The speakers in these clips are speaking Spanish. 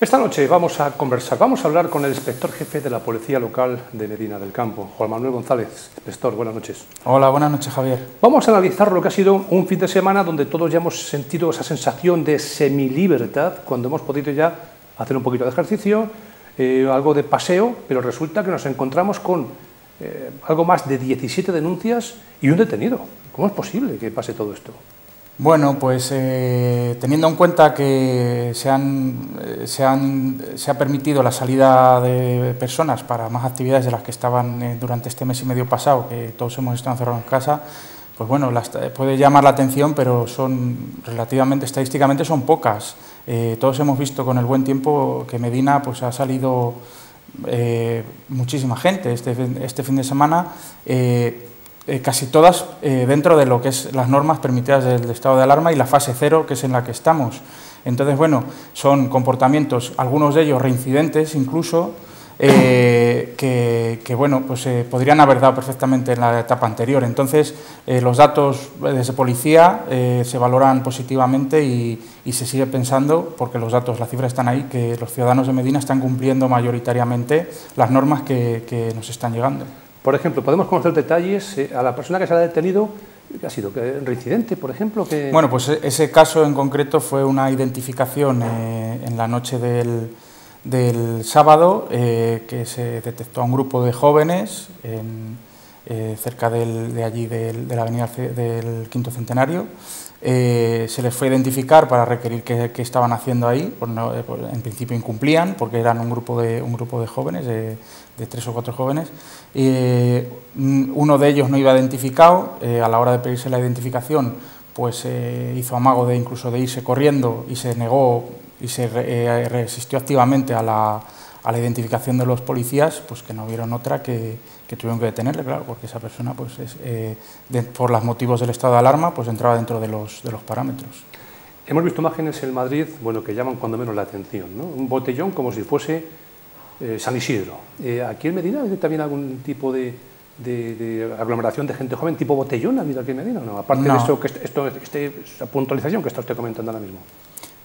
Esta noche vamos a conversar, vamos a hablar con el inspector jefe de la Policía Local de Medina del Campo, Juan Manuel González. Inspector, buenas noches. Hola, buenas noches, Javier. Vamos a analizar lo que ha sido un fin de semana donde todos ya hemos sentido esa sensación de semilibertad, cuando hemos podido ya hacer un poquito de ejercicio, eh, algo de paseo, pero resulta que nos encontramos con eh, algo más de 17 denuncias y un detenido. ¿Cómo es posible que pase todo esto? Bueno, pues eh, teniendo en cuenta que se, han, eh, se, han, se, ha permitido la salida de personas para más actividades de las que estaban eh, durante este mes y medio pasado, que todos hemos estado encerrados en casa, pues bueno, las, puede llamar la atención, pero son relativamente, estadísticamente son pocas. todos hemos visto con el buen tiempo que Medina pues, ha salido muchísima gente este, este fin de semana. Eh, casi todas eh, dentro de lo que es las normas permitidas del estado de alarma y la fase cero, que es en la que estamos. Entonces, bueno, son comportamientos, algunos de ellos reincidentes incluso, eh, que, bueno, pues podrían haber dado perfectamente en la etapa anterior. Entonces, los datos desde policía se valoran positivamente y, se sigue pensando, porque los datos, las cifras están ahí, que los ciudadanos de Medina están cumpliendo mayoritariamente las normas que nos están llegando. Por ejemplo, podemos conocer detalles eh, a la persona que se ha detenido, que ha sido reincidente, por ejemplo. Que... Bueno, pues e-, ese caso en concreto fue una identificación eh, en la noche del, sábado eh, que se detectó a un grupo de jóvenes cerca de allí de la avenida del Quinto Centenario. Se les fue a identificar para requerir qué, estaban haciendo ahí, pues en principio incumplían porque eran un grupo de, un grupo de jóvenes, de tres o cuatro jóvenes. Mm, uno de ellos no iba identificado, eh, a la hora de pedirse la identificación, pues eh, hizo amago de incluso de irse corriendo y se negó y se eh, resistió activamente a la, a la, identificación de los policías, pues que no vieron otra que, que tuvieron que detenerle, claro, porque esa persona, pues por los motivos del estado de alarma, pues entraba dentro de los, de los parámetros. Hemos visto imágenes en Madrid, bueno, que llaman cuando menos la atención, ¿no? Un botellón como si fuese eh, San Isidro. Eh, ¿Aquí en Medina hay también algún tipo de, aglomeración de gente joven, tipo botellón ha habido aquí en Medina? No, aparte de esto, que esto, este, esta puntualización que está usted comentando ahora mismo.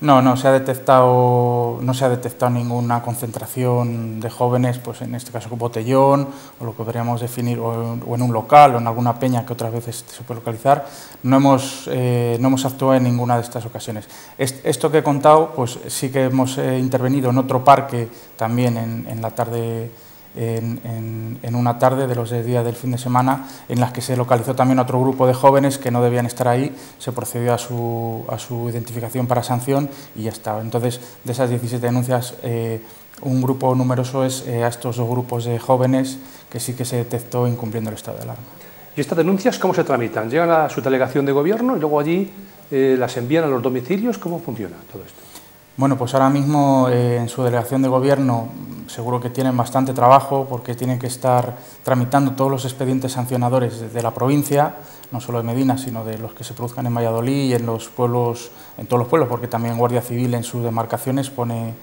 No, no se ha detectado, no se ha detectado ninguna concentración de jóvenes, pues en este caso botellón, o lo que podríamos definir, o, en un local, o en alguna peña que otras veces se puede localizar. No hemos, eh, no hemos actuado en ninguna de estas ocasiones. esto que he contado, pues sí que hemos eh, intervenido en otro parque también en la tarde en, una tarde de los días del fin de semana en las que se localizó también otro grupo de jóvenes que no debían estar ahí, se procedió a su, a su identificación para sanción y ya estaba. Entonces, de esas 17 denuncias, eh, un grupo numeroso es eh, a estos dos grupos de jóvenes que sí que se detectó incumpliendo el estado de alarma. ¿Y estas denuncias cómo se tramitan? ¿Llegan a su delegación de gobierno y luego allí eh, las envían a los domicilios? ¿Cómo funciona todo esto? Bueno, pues ahora mismo en su delegación de gobierno seguro que tienen bastante trabajo porque tienen que estar tramitando todos los expedientes sancionadores de la provincia, no solo de Medina, sino de los que se produzcan en Valladolid y en los pueblos, en todos los pueblos, porque también Guardia Civil en sus demarcaciones pone,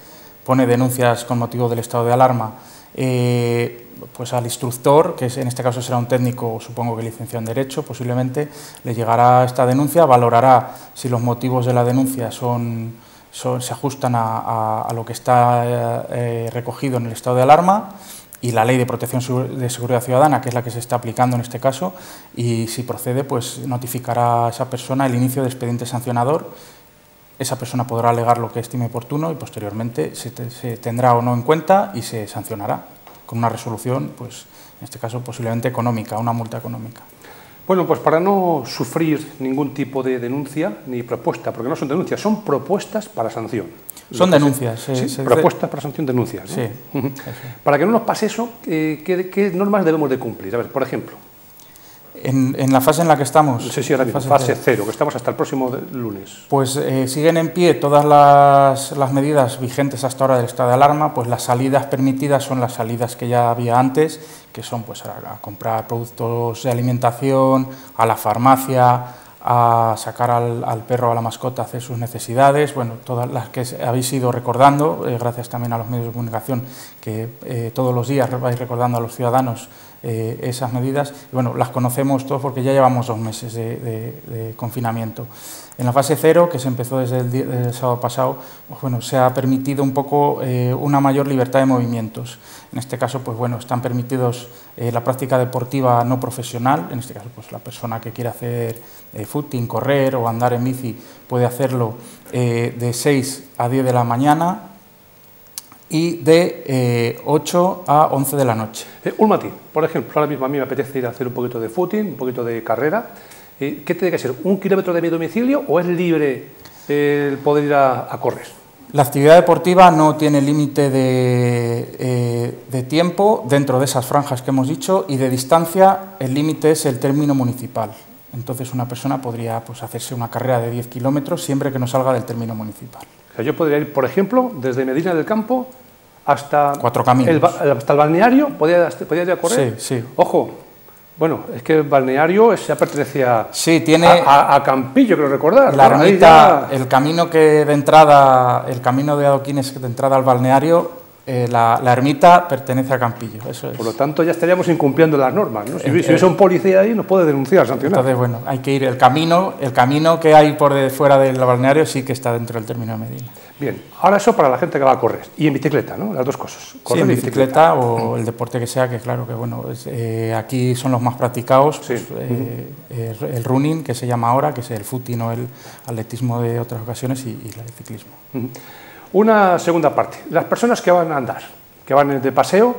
pone denuncias con motivo del estado de alarma. Eh, pues al instructor, que en este caso será un técnico, supongo que licenciado en Derecho, posiblemente, le llegará esta denuncia, valorará si los motivos de la denuncia son se ajustan a, lo que está eh, recogido en el estado de alarma y la ley de protección de seguridad ciudadana, que es la que se está aplicando en este caso, y si procede, pues notificará a esa persona el inicio del expediente sancionador. Esa persona podrá alegar lo que estime oportuno y posteriormente se, se tendrá o no en cuenta y se sancionará con una resolución, pues en este caso posiblemente económica, una multa económica. Bueno, pues para no sufrir ningún tipo de denuncia ni propuesta, porque no son denuncias, son propuestas para sanción. Son denuncias, sí, propuestas para sanción, denuncias. Sí, Para que no nos pase eso, eh, ¿qué, normas debemos de cumplir? A ver, por ejemplo. En, la fase en la que estamos. Sí, sí, ahora mismo, fase, cero. que estamos hasta el próximo lunes. Pues eh, siguen en pie todas las, las, medidas vigentes hasta ahora del estado de alarma, pues las salidas permitidas son las salidas que ya había antes, que son pues a, comprar productos de alimentación, a la farmacia, a sacar al, al, perro a la mascota a hacer sus necesidades, bueno, todas las que habéis ido recordando, eh, gracias también a los medios de comunicación que eh, todos los días vais recordando a los ciudadanos esas medidas. Y bueno, las conocemos todos porque ya llevamos dos meses de, confinamiento. En la fase cero, que se empezó desde el, sábado pasado, pues bueno, se ha permitido un poco una mayor libertad de movimientos. En este caso, pues bueno, están permitidos la práctica deportiva no profesional, en este caso, pues la persona que quiere hacer footing, correr o andar en bici puede hacerlo de 6 a 10 de la mañana y de 8 eh, a 11 de la noche. Eh, un matiz, por ejemplo, ahora mismo a mí me apetece ir a hacer un poquito de footing, un poquito de carrera. Eh, ¿Qué tiene que ser? ¿Un kilómetro de mi domicilio o es libre el poder ir a, correr? La actividad deportiva no tiene límite de, de, tiempo dentro de esas franjas que hemos dicho y de distancia el límite es el término municipal. Entonces una persona podría pues, hacerse una carrera de 10 kilómetros siempre que no salga del término municipal. O sea, yo podría ir, por ejemplo, desde Medina del Campo hasta, Cuatro caminos. El, hasta el balneario, podía, podía ir a correr. Sí, sí. Ojo, bueno, es que el balneario ya pertenecía sí, tiene a, Campillo, creo recordar. La ermita, el camino que de entrada, el camino de adoquines de entrada al balneario eh, la, ermita pertenece a Campillo. Eso es. Por lo tanto, ya estaríamos incumpliendo las normas. ¿no? Si, hubiese un policía ahí, nos puede denunciar, sancionar. Entonces, bueno, hay que ir. El camino, el camino que hay por fuera del balneario sí que está dentro del término de Medina. Bien, ahora eso para la gente que va a correr. Y en bicicleta, ¿no? Las dos cosas. sí, en bicicleta, o el deporte que sea, que claro que bueno, eh, aquí son los más practicados. Pues, eh, el running, que se llama ahora, que es el footing o el atletismo de otras ocasiones, y, el ciclismo. Una segunda parte, las personas que van a andar, que van de paseo,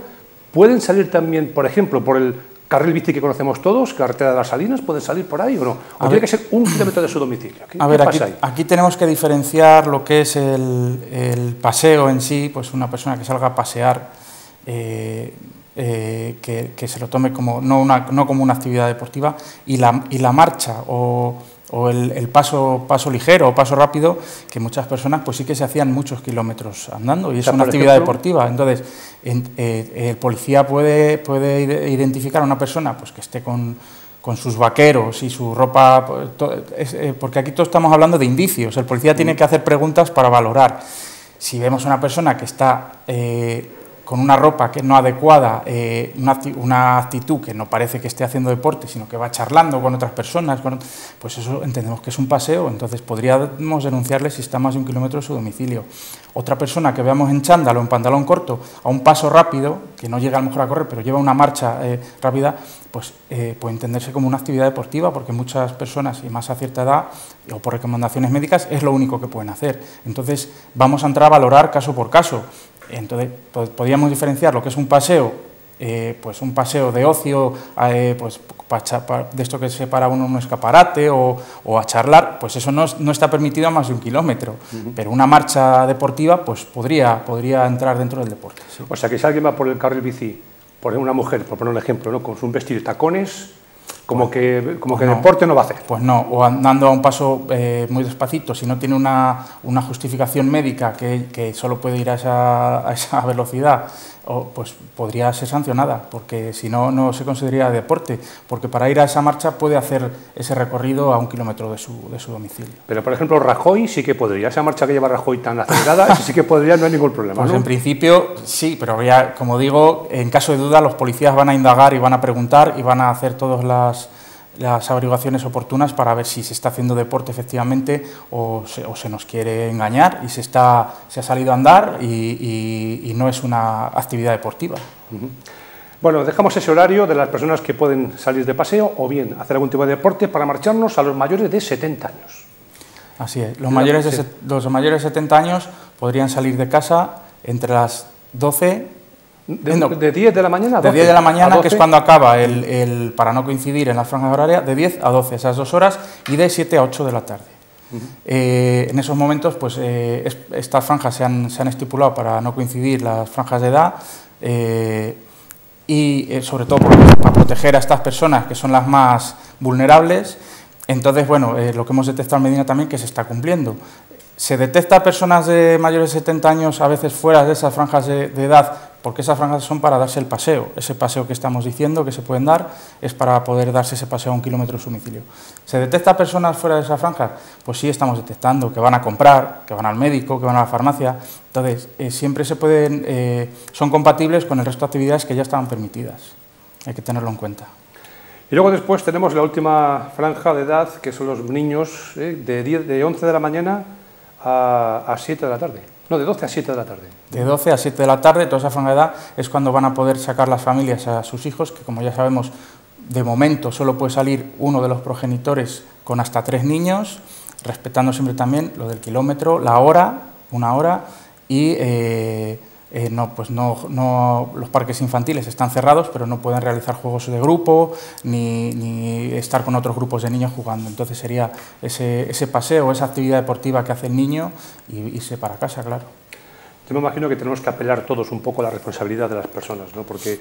pueden salir también, por ejemplo, por el carril bici que conocemos todos, carretera de las Salinas, pueden salir por ahí o no? ¿O tiene que ser un kilómetro de su domicilio? a ver, aquí, aquí, tenemos que diferenciar lo que es el, paseo en sí, pues una persona que salga a pasear, eh, eh, que, se lo tome como no, una, no como una actividad deportiva, y la, y la marcha o o el, paso, paso ligero o paso rápido, que muchas personas pues sí que se hacían muchos kilómetros andando y es una actividad deportiva. Entonces, eh, el policía puede, puede identificar a una persona pues, que esté con, con sus vaqueros y su ropa, pues, eh, porque aquí todos estamos hablando de indicios, el policía tiene mm. que hacer preguntas para valorar. Si vemos a una persona que está eh, con una ropa que no adecuada, eh, una, actitud que no parece que esté haciendo deporte, sino que va charlando con otras personas, pues eso entendemos que es un paseo, entonces podríamos denunciarle si está más de un kilómetro de su domicilio. Otra persona que veamos en chándal o en pantalón corto, a un paso rápido, que no llega a lo mejor a correr, pero lleva una marcha eh, rápida, pues eh, puede entenderse como una actividad deportiva, porque muchas personas, y más a cierta edad, o por recomendaciones médicas, es lo único que pueden hacer. Entonces vamos a entrar a valorar caso por caso. Entonces, podríamos diferenciar lo que es un paseo, eh, pues un paseo de ocio, eh, pues de esto que se para uno en un escaparate o, a charlar, pues eso no, está permitido a más de un kilómetro. Pero una marcha deportiva, pues podría, podría entrar dentro del deporte. O sea, que si alguien va por el carril bici, por una mujer, por poner un ejemplo, ¿no? con un vestido de tacones, como pues, que, como que deporte no va a hacer. Pues no, o andando a un paso eh, muy despacito, si no tiene una, una justificación médica que, que, solo puede ir a esa, a esa velocidad pues podría ser sancionada, porque si no, no se consideraría deporte, porque para ir a esa marcha puede hacer ese recorrido a un kilómetro de su, de su domicilio. Pero, por ejemplo, Rajoy sí que podría, esa marcha que lleva Rajoy tan acelerada, sí que podría, no hay ningún problema. Pues en principio sí, pero ya, como digo, en caso de duda los policías van a indagar y van a preguntar y van a hacer todas las las averiguaciones oportunas para ver si se está haciendo deporte efectivamente o se, nos quiere engañar y se, está, se ha salido a andar y, no es una actividad deportiva. Bueno, dejamos ese horario de las personas que pueden salir de paseo o bien hacer algún tipo de deporte para marcharnos a los mayores de 70 años. Así es, los mayores de, los mayores de 70 años podrían salir de casa entre las 12 de, 10 de la mañana a 12. De 10 de la mañana, que es cuando acaba, el, para no coincidir en las franjas horarias, de 10 a 12, esas dos horas, y de 7 a 8 de la tarde. Eh, en esos momentos, pues eh, estas franjas se han, se han, estipulado para no coincidir las franjas de edad eh, y sobre todo para proteger a estas personas que son las más vulnerables. Entonces, bueno, lo que hemos detectado en Medina también que se está cumpliendo. Se detecta personas de mayores de 70 años a veces fuera de esas franjas de edad porque esas franjas son para darse el paseo. Ese paseo que estamos diciendo que se pueden dar es para poder darse ese paseo a un kilómetro de su domicilio. ¿Se detecta personas fuera de esa franja? Pues sí, estamos detectando que van a comprar, que van al médico, que van a la farmacia. Entonces, eh, siempre se pueden, eh, son compatibles con el resto de actividades que ya estaban permitidas. hay que tenerlo en cuenta. Y luego después tenemos la última franja de edad, que son los niños eh, de, 10, de 11 de la mañana a, a 7 de la tarde. No, de 12 a 7 de la tarde. De 12 a 7 de la tarde, toda esa franja de edad es cuando van a poder sacar las familias a sus hijos, que como ya sabemos, de momento solo puede salir uno de los progenitores con hasta tres niños, respetando siempre también lo del kilómetro, la hora, una hora, y eh, eh, no, pues no, no, los parques infantiles están cerrados, pero no pueden realizar juegos de grupo ni, ni estar con otros grupos de niños jugando. Entonces sería ese, ese paseo, esa actividad deportiva que hace el niño y irse para casa, claro. Yo me imagino que tenemos que apelar todos un poco a la responsabilidad de las personas, ¿no? porque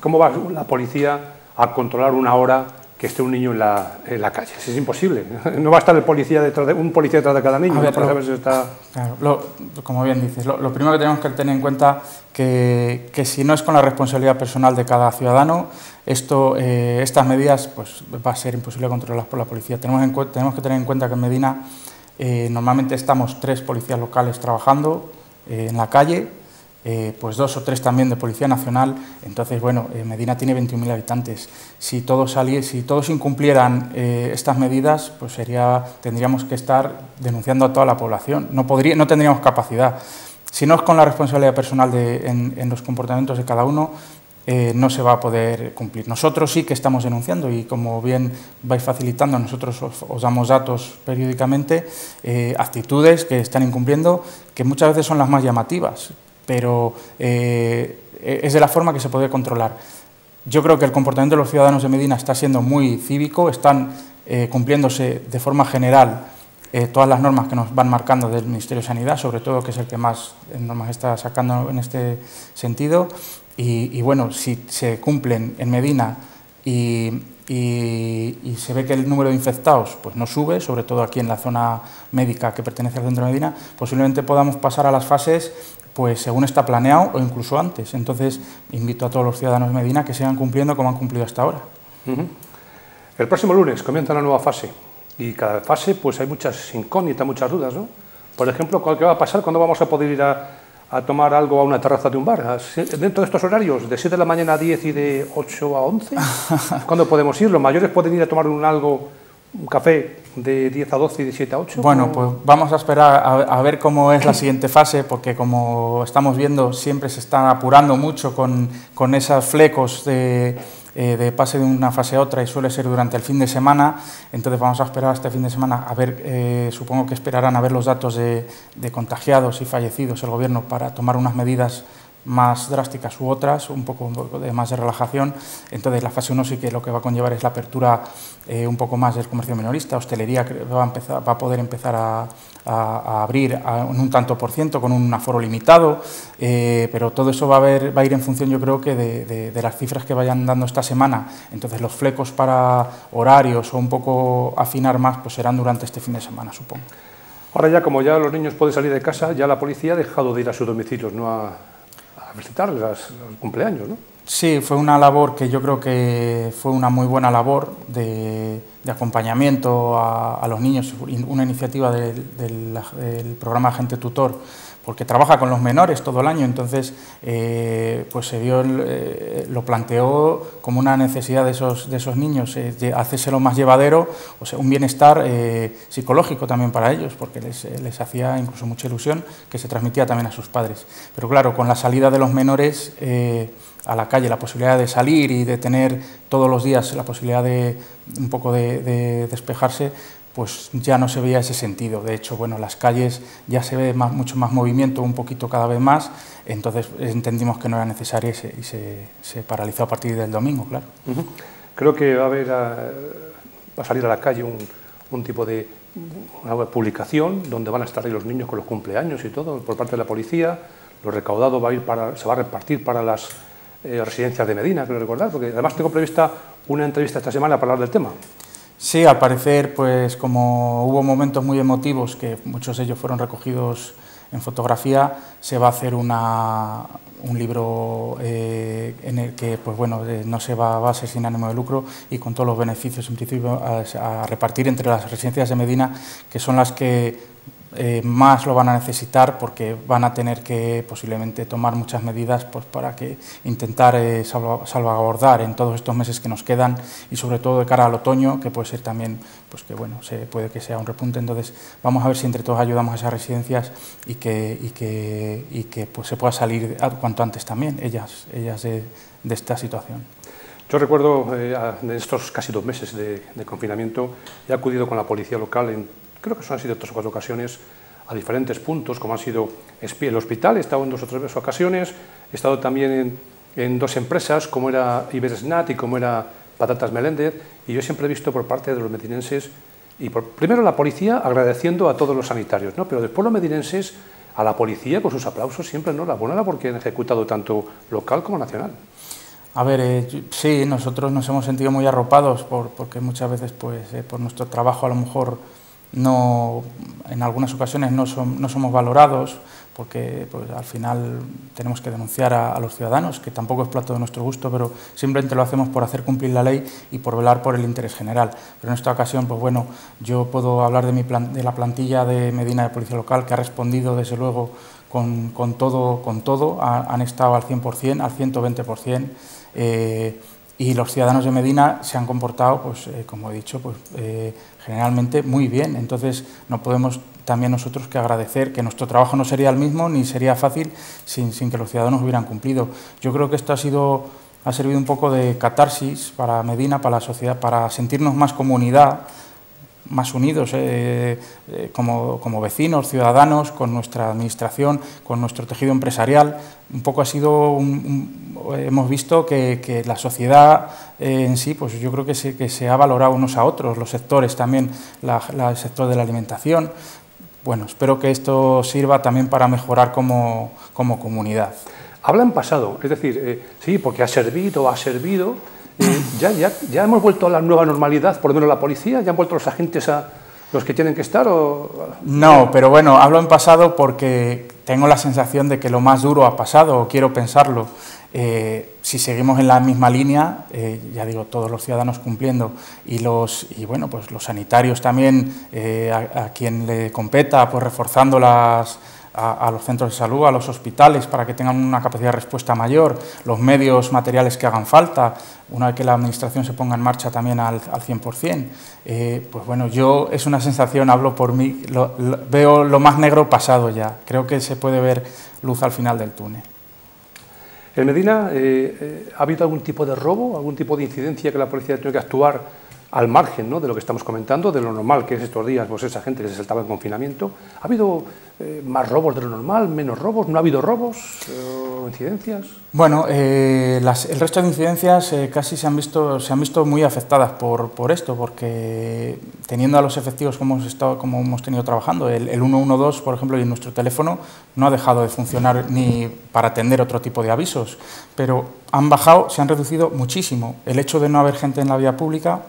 ¿cómo va la policía a controlar una hora que esté un niño en la, en la calle. Es imposible. No va a estar el policía detrás de, un policía detrás de cada niño ver, para lo, saber si está... Claro, lo, como bien dices, lo, lo, primero que tenemos que tener en cuenta que, que si no es con la responsabilidad personal de cada ciudadano, esto, eh, estas medidas pues, va a ser imposible controlarlas por la policía. Tenemos, en, tenemos que tener en cuenta que en Medina eh, normalmente estamos tres policías locales trabajando eh, en la calle, eh, pues dos o tres también de Policía Nacional. Entonces, bueno, eh, Medina tiene 21.000 habitantes. Si todos, salir, si todos incumplieran eh, estas medidas, pues sería, tendríamos que estar denunciando a toda la población. No, podría, no tendríamos capacidad. Si no es con la responsabilidad personal de, en, los comportamientos de cada uno, no se va a poder cumplir. Nosotros sí que estamos denunciando y como bien vais facilitando, nosotros os, os damos datos periódicamente, actitudes que están incumpliendo, que muchas veces son las más llamativas, pero eh, es de la forma que se puede controlar. Yo creo que el comportamiento de los ciudadanos de Medina está siendo muy cívico, están eh, cumpliéndose de forma general eh, todas las normas que nos van marcando del Ministerio de Sanidad, sobre todo que es el que más normas está sacando en este sentido. Y, bueno, si se cumplen en Medina y, y, y, se ve que el número de infectados pues, no sube, sobre todo aquí en la zona médica que pertenece al centro de Medina, posiblemente podamos pasar a las fases pues según está planeado o incluso antes. Entonces, invito a todos los ciudadanos de Medina que sigan cumpliendo como han cumplido hasta ahora. Uh -huh. El próximo lunes comienza una nueva fase y cada fase pues hay muchas incógnitas, muchas dudas, ¿no? Por ejemplo, ¿qué va a pasar cuando vamos a poder ir a, a tomar algo a una terraza de un bar? Dentro de estos horarios, de 7 de la mañana a 10 y de 8 a 11, ¿cuándo podemos ir? ¿Los mayores pueden ir a tomar un algo un café de 10 a 12 y de 7 a 8? Bueno, pues vamos a esperar a, a, ver cómo es la siguiente fase, porque como estamos viendo, siempre se está apurando mucho con, con esos flecos de, eh, de pase de una fase a otra y suele ser durante el fin de semana. Entonces vamos a esperar este fin de semana a ver, eh, supongo que esperarán a ver los datos de, de contagiados y fallecidos el gobierno para tomar unas medidas más drásticas u otras, un poco, de más de relajación. Entonces, la fase 1 sí que lo que va a conllevar es la apertura eh, un poco más del comercio minorista, hostelería va a, empezar, va a poder empezar a, abrir en un tanto por ciento con un aforo limitado, eh, pero todo eso va a, ver, va a ir en función, yo creo, que de, las cifras que vayan dando esta semana. Entonces, los flecos para horarios o un poco afinar más, pues serán durante este fin de semana, supongo. Ahora ya, como ya los niños pueden salir de casa, ya la policía ha dejado de ir a sus domicilios, no a felicitarles los cumpleaños, ¿no? Sí, fue una labor que yo creo que fue una muy buena labor de, de acompañamiento a, los niños, una iniciativa del, programa Agente Tutor, porque trabaja con los menores todo el año, entonces eh, pues se vio, eh, lo planteó como una necesidad de esos, de esos niños, eh, de hacérselo más llevadero, o sea, un bienestar eh, psicológico también para ellos, porque les, les hacía incluso mucha ilusión que se transmitía también a sus padres. Pero claro, con la salida de los menores a la calle, la posibilidad de salir y de tener todos los días la posibilidad de un poco de despejarse, pues ya no se veía ese sentido. De hecho, bueno, las calles ya se ve más, mucho más movimiento, un poquito cada vez más, entonces entendimos que no era necesario y se, paralizó a partir del domingo, claro. Creo que va a, haber a, salir a la calle un, un tipo de una publicación donde van a estar ahí los niños con los cumpleaños y todo por parte de la policía. Lo recaudado va a ir para, se va a repartir para las eh, residencias de Medina, creo recordar, porque además tengo prevista una entrevista esta semana para hablar del tema. Sí, al parecer, pues como hubo momentos muy emotivos, que muchos de ellos fueron recogidos en fotografía, se va a hacer una, un libro eh, en el que pues bueno, eh, no se va, a ser sin ánimo de lucro y con todos los beneficios en principio a repartir entre las residencias de Medina, que son las que eh, más lo van a necesitar porque van a tener que posiblemente tomar muchas medidas pues, para que intentar eh, salvaguardar en todos estos meses que nos quedan y sobre todo de cara al otoño, que puede ser también, pues que bueno, se, puede que sea un repunte. Entonces vamos a ver si entre todos ayudamos a esas residencias y que, y que, y que pues, se pueda salir cuanto antes también ellas, ellas de, esta situación. Yo recuerdo eh, en estos casi dos meses de, de confinamiento, he acudido con la policía local en creo que son han sido tres o cuatro ocasiones a diferentes puntos, como ha sido el hospital, he estado en dos o tres ocasiones, he estado también en, dos empresas, como era Iberesnat y como era Patatas Meléndez, y yo siempre he visto por parte de los medinenses, y por, primero la policía agradeciendo a todos los sanitarios, ¿no? pero después los medinenses a la policía con sus aplausos siempre no la buena porque han ejecutado tanto local como nacional. A ver, eh, sí, nosotros nos hemos sentido muy arropados por, porque muchas veces pues, eh, por nuestro trabajo a lo mejor no, en algunas ocasiones no, somos valorados porque pues, al final tenemos que denunciar a, los ciudadanos, que tampoco es plato de nuestro gusto, pero simplemente lo hacemos por hacer cumplir la ley y por velar por el interés general. Pero en esta ocasión, pues bueno, yo puedo hablar de, mi de la plantilla de Medina de Policía Local, que ha respondido desde luego con, con todo, con todo han estado al 100%, al 120%. Eh, y los ciudadanos de Medina se han comportado, pues, eh, como he dicho, pues, eh, generalmente muy bien. Entonces, no podemos también nosotros que agradecer que nuestro trabajo no sería el mismo ni sería fácil sin, sin que los ciudadanos hubieran cumplido. Yo creo que esto ha sido ha servido un poco de catarsis para Medina, para la sociedad, para sentirnos más comunidad, más unidos eh, eh, como, como, vecinos, ciudadanos, con nuestra administración, con nuestro tejido empresarial. Un poco ha sido, hemos visto que, la sociedad eh, en sí, pues yo creo que se, que se ha valorado unos a otros, los sectores también, el sector de la alimentación. Bueno, espero que esto sirva también para mejorar como, como comunidad. Habla en pasado, es decir, sí, porque ha servido, ha servido, ya, ya, ya hemos vuelto a la nueva normalidad, por lo menos la policía, ya han vuelto los agentes a los que tienen que estar o... No, pero bueno, hablo en pasado porque tengo la sensación de que lo más duro ha pasado, o quiero pensarlo. Eh, si seguimos en la misma línea, eh, ya digo, todos los ciudadanos cumpliendo y los y bueno, pues los sanitarios también, eh, a, a, quien le competa, pues reforzando las, a, los centros de salud, a los hospitales, para que tengan una capacidad de respuesta mayor, los medios materiales que hagan falta, una vez que la Administración se ponga en marcha también al, al 100%. Eh, pues bueno, yo es una sensación, hablo por mí, veo lo más negro pasado ya. Creo que se puede ver luz al final del túnel. En Medina, eh, eh, ¿ha habido algún tipo de robo, algún tipo de incidencia que la policía ha que actuar al margen ¿no? de lo que estamos comentando, de lo normal que es estos días, pues esa gente que se saltaba en confinamiento. ¿Ha habido eh, más robos de lo normal, menos robos? ¿No ha habido robos o incidencias? Bueno, eh, el resto de incidencias eh, casi se han, visto, se han visto muy afectadas por, por, esto, porque teniendo a los efectivos como hemos, estado, como hemos tenido trabajando, el, el 112, por ejemplo, y nuestro teléfono no ha dejado de funcionar ni para atender otro tipo de avisos, pero han bajado, se han reducido muchísimo. El hecho de no haber gente en la vía pública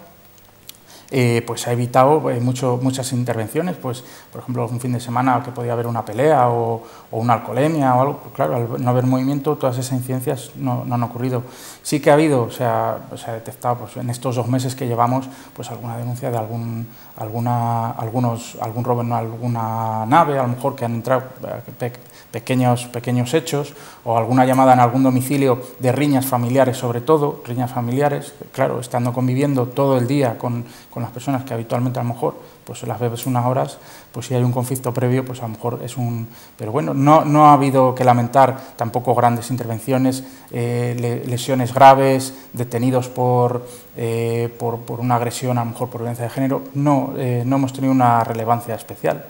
eh, pues ha evitado eh, mucho, muchas intervenciones, pues por ejemplo un fin de semana que podía haber una pelea o, una alcoholemia o algo, pues claro, al no haber movimiento todas esas incidencias no, han ocurrido. Sí que ha habido, o sea, se ha detectado pues, en estos dos meses que llevamos pues alguna denuncia de algún, alguna, algunos, algún robo en alguna nave, a lo mejor que han entrado eh, pequeños, pequeños hechos o alguna llamada en algún domicilio de riñas familiares sobre todo, riñas familiares, claro, estando conviviendo todo el día con, con las personas que habitualmente a lo mejor pues las bebes unas horas, pues si hay un conflicto previo, pues a lo mejor es un... Pero bueno, no, no ha habido que lamentar tampoco grandes intervenciones, eh, lesiones graves, detenidos por, eh, por, por, una agresión, a lo mejor por violencia de género, no, eh, no hemos tenido una relevancia especial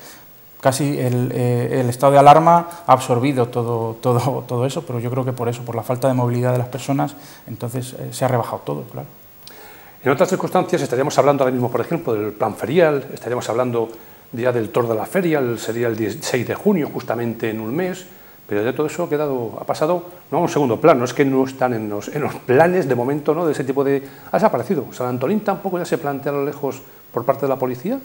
casi el, el, estado de alarma ha absorbido todo, todo, todo, eso, pero yo creo que por eso, por la falta de movilidad de las personas, entonces se ha rebajado todo, claro. En otras circunstancias estaríamos hablando ahora mismo, por ejemplo, del plan ferial, estaríamos hablando ya del Tor de la Feria, sería el 16 de junio, justamente en un mes, pero de todo eso ha, quedado, ha pasado no a un segundo plano, no es que no están en los, en los planes de momento ¿no? de ese tipo de... Ha desaparecido. ¿San Antolín tampoco ya se plantea a lo lejos por parte de la policía?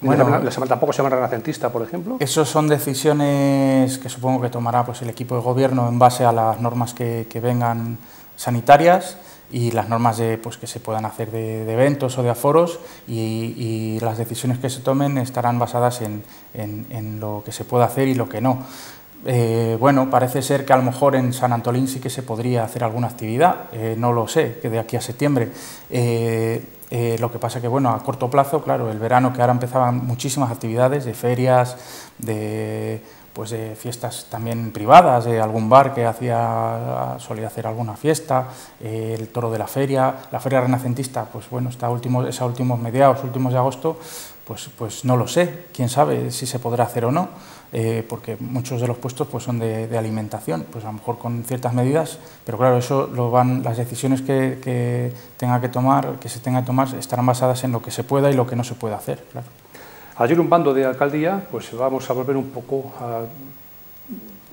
Bueno, tampoco se llama renacentista, por ejemplo. Esas son decisiones que supongo que tomará pues, el equipo de gobierno en base a las normas que, vengan sanitarias. y las normas de, pues, que se puedan hacer de, eventos o de aforos y, las decisiones que se tomen estarán basadas en, en, lo que se puede hacer y lo que no. Eh, bueno, parece ser que a lo mejor en San Antolín sí que se podría hacer alguna actividad, eh, no lo sé, que de aquí a septiembre. Eh, lo que pasa que, bueno, a corto plazo, claro, el verano que ahora empezaban muchísimas actividades de ferias, de pues de fiestas también privadas, de algún bar que hacía, solía hacer alguna fiesta, eh, el toro de la feria, la feria renacentista, pues bueno, está último, esa últimos mediados, últimos de agosto, pues, pues no lo sé, quién sabe si se podrá hacer o no, eh, porque muchos de los puestos pues son de, alimentación, pues a lo mejor con ciertas medidas, pero claro, eso lo van, las decisiones que, que tenga que tomar, que se tenga que tomar, estarán basadas en lo que se pueda y lo que no se puede hacer. Ayer un bando de alcaldía, pues vamos a volver un poco a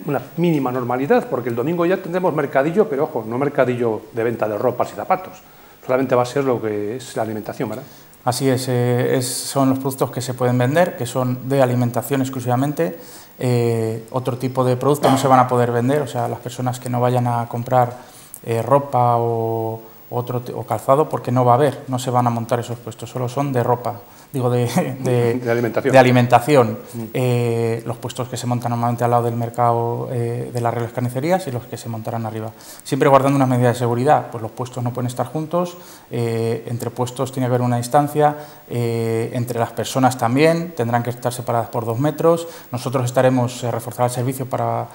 una mínima normalidad, porque el domingo ya tendremos mercadillo, pero ojo, no mercadillo de venta de ropas y zapatos, solamente va a ser lo que es la alimentación, ¿verdad? Así es, eh, son los productos que se pueden vender, que son de alimentación exclusivamente. Eh, otro tipo de productos no se van a poder vender, o sea, las personas que no vayan a comprar eh, ropa o, otro, o calzado, porque no va a haber, no se van a montar esos puestos, solo son de ropa digo, de, de, alimentación, mm. eh, los puestos que se montan normalmente al lado del mercado eh, de las carnicerías y los que se montarán arriba. Siempre guardando unas medidas de seguridad, pues los puestos no pueden estar juntos, eh, entre puestos tiene que haber una distancia, entre las personas también, tendrán que estar separadas por dos metros, nosotros estaremos reforzar el servicio para,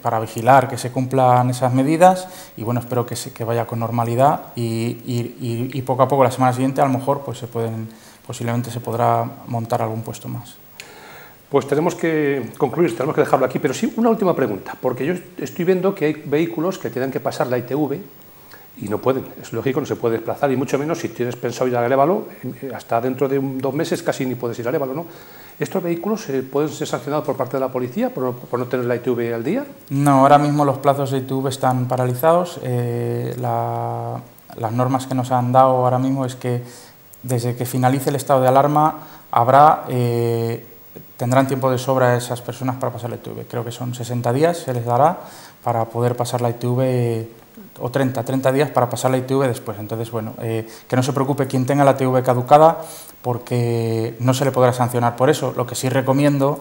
para vigilar que se cumplan esas medidas y bueno, espero que, se, vaya con normalidad y, y, y poco a poco la semana siguiente a lo mejor pues se pueden posiblemente se podrá montar algún puesto más. Pues tenemos que concluir, tenemos que dejarlo aquí, pero sí una última pregunta, porque yo estoy viendo que hay vehículos que tienen que pasar la ITV y no pueden, es lógico, no se puede desplazar, y mucho menos si tienes pensado ir a Alévalo, eh, hasta dentro de dos meses casi ni puedes ir a Alévalo, ¿no? ¿Estos vehículos eh, pueden ser sancionados por parte de la policía por, no tener la ITV al día? No, ahora mismo los plazos de ITV están paralizados, eh, las normas que nos han dado ahora mismo es que desde que finalice el estado de alarma habrá, eh, tendrán tiempo de sobra esas personas para pasar la ITV. Creo que son 60 días, se les dará para poder pasar la ITV, o 30, 30 días para pasar la ITV después. Entonces, bueno, eh, que no se preocupe quien tenga la ITV caducada, porque no se le podrá sancionar por eso. Lo que sí recomiendo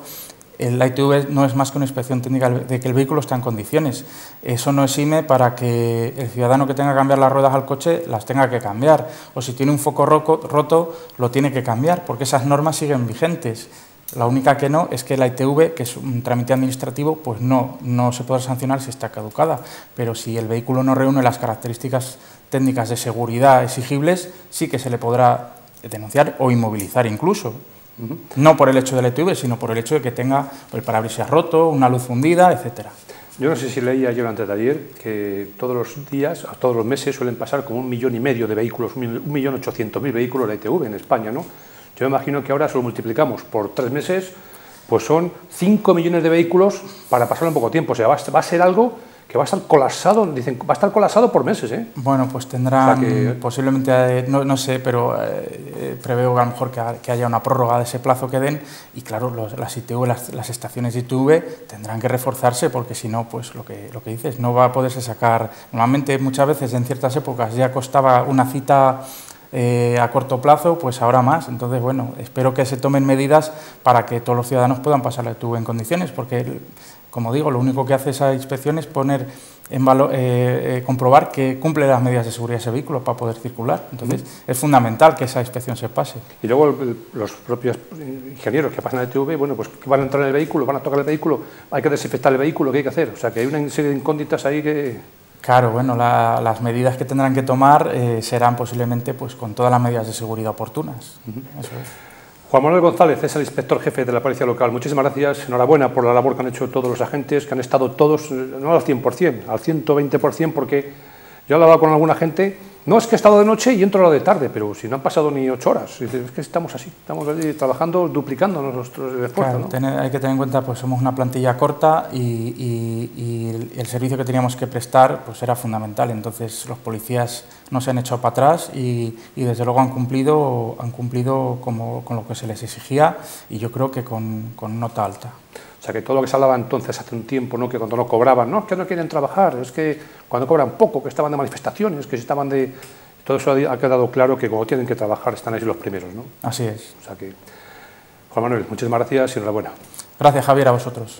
el ITV no es más que una inspección técnica de que el vehículo está en condiciones. Eso no exime para que el ciudadano que tenga que cambiar las ruedas al coche las tenga que cambiar. O si tiene un foco roto, lo tiene que cambiar, porque esas normas siguen vigentes. La única que no es que la ITV, que es un trámite administrativo, pues no, no se puede sancionar si está caducada. Pero si el vehículo no reúne las características técnicas de seguridad exigibles, sí que se le podrá denunciar o inmovilizar incluso. No por el hecho del ETV, sino por el hecho de que tenga el parabrisas roto, una luz fundida, etcétera. Yo no sé si leía yo antes de ayer que todos los días, todos los meses suelen pasar como un millón y medio de vehículos, un millón ochocientos mil vehículos de ETV en España, ¿no? Yo me imagino que ahora si lo multiplicamos por tres meses, pues son cinco millones de vehículos para pasar en poco tiempo. O sea, va a ser algo que va a estar colapsado, dicen, va a estar colapsado por meses, ¿eh? Bueno, pues tendrán, posiblemente, eh, no, sé, pero eh, preveo a lo mejor que, haya una prórroga de ese plazo que den y claro, las ITV, las, estaciones ITV tendrán que reforzarse porque si no, pues lo que, lo que dices, no va a poderse sacar, normalmente muchas veces en ciertas épocas ya costaba una cita a corto plazo, pues ahora más. Entonces, bueno, espero que se tomen medidas para que todos los ciudadanos puedan pasar la ITV en condiciones, porque como digo, lo único que hace esa inspección es poner en valor, eh, eh, comprobar que cumple las medidas de seguridad ese vehículo para poder circular. Entonces, es fundamental que esa inspección se pase. Y luego los propios ingenieros que pasan el TV, bueno, pues van a entrar en el vehículo, van a tocar el vehículo, hay que desinfectar el vehículo, ¿qué hay que hacer? O sea, que hay una serie de incógnitas ahí que... Claro, bueno, las medidas que tendrán que tomar eh, serán posiblemente pues con todas las medidas de seguridad oportunas. Eso es. Juan Manuel González es el inspector jefe de la Policía Local. Muchísimas gracias, enhorabuena por la labor que han hecho todos los agentes, que han estado todos, eh, no al 100%, al 120%, porque yo he hablado con alguna gente no es que he estado de noche y entro a la de tarde, pero si no han pasado ni ocho horas. Es que estamos así, estamos trabajando, duplicando nuestros esfuerzos. hay que tener en cuenta, pues somos una plantilla corta y, el servicio que teníamos que prestar pues era fundamental. Entonces los policías no se han echado para atrás y, desde luego han cumplido, han cumplido como, con lo que se les exigía y yo creo que con, con nota alta. O sea que todo lo que se hablaba entonces hace un tiempo, ¿no? que cuando no cobraban, no, es que no quieren trabajar, es que cuando cobran poco, que estaban de manifestaciones, que estaban de... Todo eso ha quedado claro que cuando tienen que trabajar están ahí los primeros. ¿no? Así es. O sea que, Juan Manuel, muchísimas gracias y enhorabuena. Gracias, Javier, a vosotros.